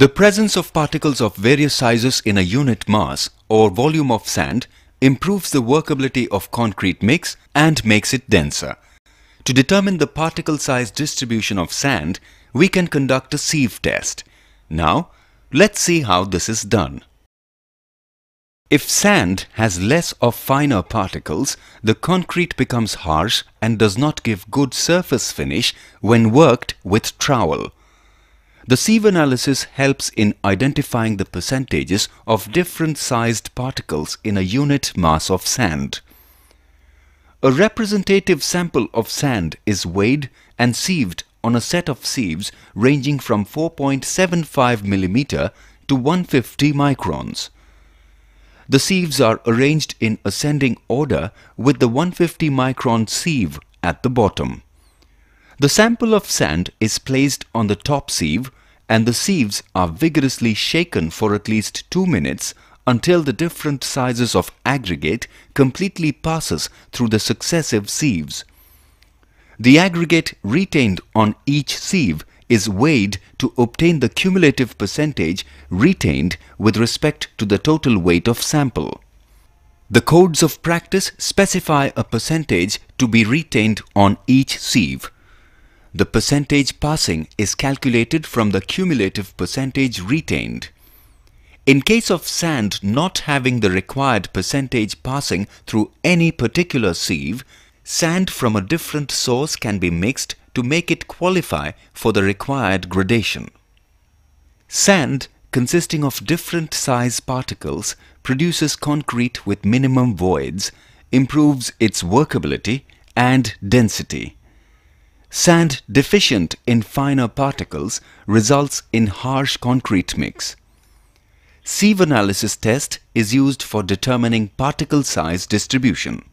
The presence of particles of various sizes in a unit mass or volume of sand improves the workability of concrete mix and makes it denser. To determine the particle size distribution of sand, we can conduct a sieve test. Now, let's see how this is done. If sand has less of finer particles, the concrete becomes harsh and does not give good surface finish when worked with trowel. The sieve analysis helps in identifying the percentages of different sized particles in a unit mass of sand. A representative sample of sand is weighed and sieved on a set of sieves ranging from 4.75 mm to 150 microns. The sieves are arranged in ascending order with the 150 micron sieve at the bottom. The sample of sand is placed on the top sieve and the sieves are vigorously shaken for at least 2 minutes until the different sizes of aggregate completely passes through the successive sieves. The aggregate retained on each sieve is weighed to obtain the cumulative percentage retained with respect to the total weight of sample. The codes of practice specify a percentage to be retained on each sieve. The percentage passing is calculated from the cumulative percentage retained. In case of sand not having the required percentage passing through any particular sieve, sand from a different source can be mixed to make it qualify for the required gradation. Sand consisting of different size particles produces concrete with minimum voids, improves its workability and density. Sand deficient in finer particles results in harsh concrete mix. Sieve analysis test is used for determining particle size distribution.